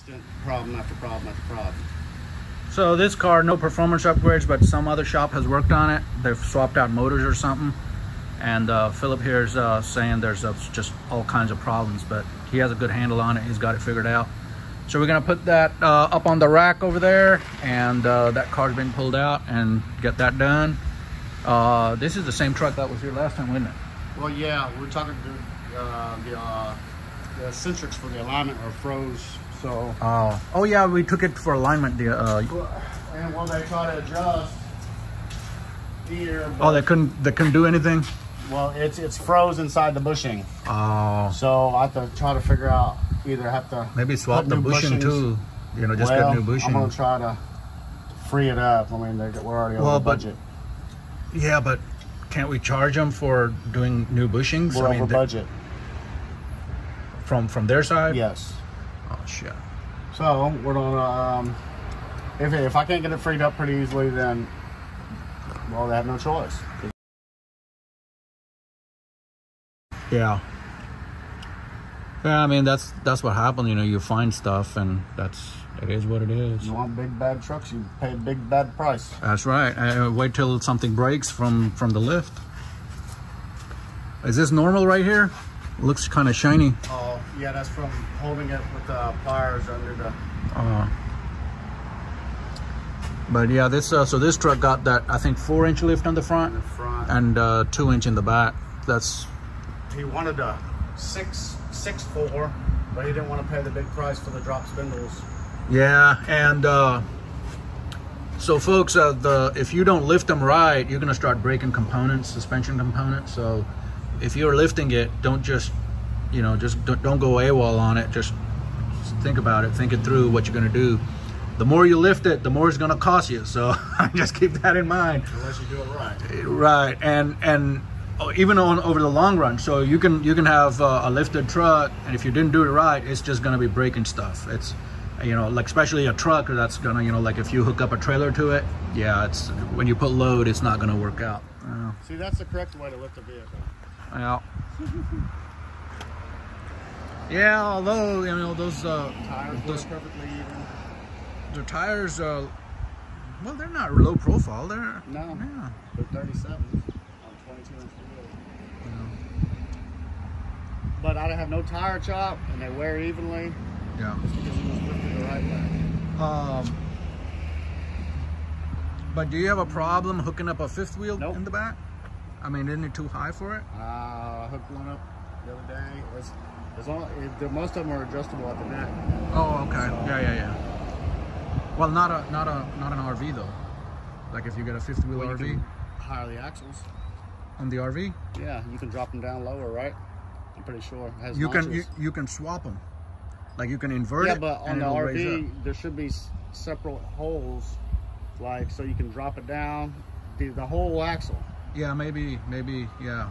consistent problem after problem after problem. So this car, no performance upgrades, but some other shop has worked on it. They've swapped out motors or something. And uh, Philip here is uh, saying there's uh, just all kinds of problems, but he has a good handle on it. He's got it figured out. So we're gonna put that uh, up on the rack over there, and uh, that car's been pulled out and get that done. Uh, this is the same truck that was here last time, wasn't it? Well, yeah, we're talking to uh, the uh, the eccentrics for the alignment are froze. So, Oh, oh yeah, we took it for alignment. The uh, and when they try to adjust here, oh, they couldn't they couldn't do anything. well, it's it's froze inside the bushing. Oh, So I have to try to figure out either have to maybe swap the bushing bushings. too. You know, just well, get new bushing. I'm gonna try to free it up. I mean, they, we're already over Well, but budget. Yeah, but can't we charge them for doing new bushings? We're I mean, over budget. from from their side. Yes. Oh shit. So we're gonna um, if if I can't get it freed up pretty easily, then well, they have no choice. Yeah. Yeah, I mean that's that's what happened. You know, you find stuff, and that's it is what it is. You want big bad trucks, you pay a big bad price. That's right. Uh, wait till something breaks from from the lift. Is this normal right here? Looks kind of shiny. Oh yeah, that's from holding it with the pliers under the. Uh, but yeah, this uh, so this truck got that I think four inch lift on the front the front. and uh, two inch in the back. That's he wanted a six six four, but he didn't want to pay the big price for the drop spindles. Yeah, and uh, so folks, uh, the if you don't lift them right, you're gonna start breaking components, suspension components. So if you're lifting it, don't just, you know, just don't, don't go AWOL on it. Just think about it, think it through what you're gonna do. The more you lift it, the more it's gonna cost you. So just keep that in mind. Unless you do it right. Right, and and even on over the long run, so you can you can have uh, a lifted truck, and if you didn't do it right, it's just gonna be breaking stuff. It's you know like especially a truck that's gonna you know like if you hook up a trailer to it, yeah, it's when you put load, it's not gonna work out. Uh, See, that's the correct way to lift a vehicle. yeah. Yeah, although you know those uh, Tires those perfectly even. the tires, uh, well, they're not low profile. They're No, yeah. they're 37 on 22 inch wheels. But I don't have no tire chop, and they wear evenly yeah. just because it was lifted the right way. Um, but do you have a problem hooking up a fifth wheel Nope. in the back? I mean, isn't it too high for it? Uh, I hooked one up the other day. It's, as long, it, the, most of them are adjustable at the neck. Oh, okay. Yeah, yeah, yeah. Well, not a not a not an RV though. Like if you get a fifth wheel Well, RV higher the axles. on the RV, Yeah, you can drop them down lower, right? I'm pretty sure. You can you, you can swap them. Like you can invert yeah, but on the it'll raise up. RV, there should be separate holes, like so you can drop it down, the, the whole axle. Yeah, maybe maybe yeah.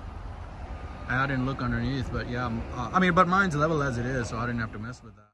I didn't look underneath, but yeah. Uh, I mean, but mine's level as it is, so I didn't have to mess with that.